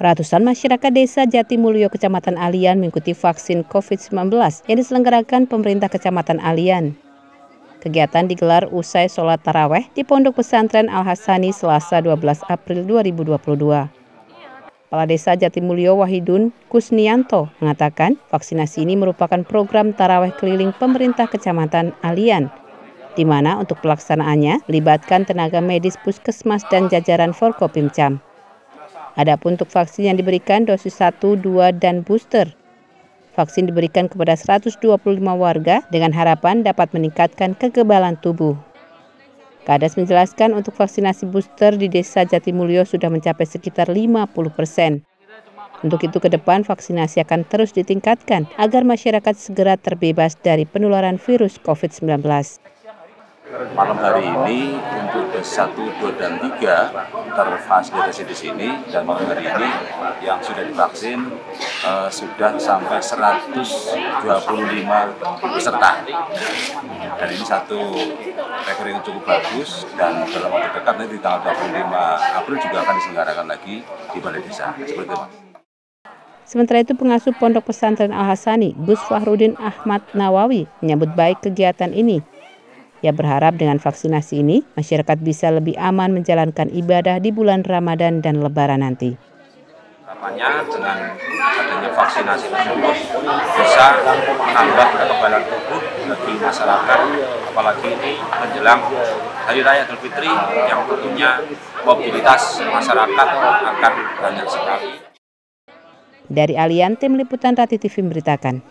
Ratusan masyarakat desa Jatimulyo, Kecamatan Alian mengikuti vaksin COVID-19 yang diselenggarakan pemerintah Kecamatan Alian. Kegiatan digelar usai sholat taraweh di Pondok Pesantren Al-Hasani Selasa 12 April 2022. Kepala Desa Jatimulyo Wahidun Kusnianto mengatakan vaksinasi ini merupakan program taraweh keliling pemerintah Kecamatan Alian di mana untuk pelaksanaannya melibatkan tenaga medis puskesmas dan jajaran Forkopimcam. Adapun untuk vaksin yang diberikan dosis 1, 2, dan booster, vaksin diberikan kepada 125 warga dengan harapan dapat meningkatkan kekebalan tubuh. Kades menjelaskan untuk vaksinasi booster di Desa Jatimulyo sudah mencapai sekitar 50 persen. Untuk itu ke depan vaksinasi akan terus ditingkatkan agar masyarakat segera terbebas dari penularan virus COVID-19 malam hari ini untuk dosis 1, 2, dan 3 terfasilitasi di sini dan malam hari ini yang sudah divaksin uh, sudah sampai 125 peserta. Dan ini satu rekor yang cukup bagus dan dalam waktu dekat nanti di tanggal 25 April juga akan diselenggarakan lagi di Balai Desa. Seperti itu Sementara itu pengasuh Pondok Pesantren Al-Hasani, Gus Fahrudin Ahmad Nawawi, menyambut baik kegiatan ini ia berharap dengan vaksinasi ini, masyarakat bisa lebih aman menjalankan ibadah di bulan Ramadan dan Lebaran nanti. Harapannya dengan adanya vaksinasi tersebut bisa menambah kekebalan tubuh bagi masyarakat, apalagi ini menjelang Hari Raya Idul Fitri yang tentunya mobilitas masyarakat akan banyak sekali. Dari Alian, Tim Liputan Rati TV memberitakan.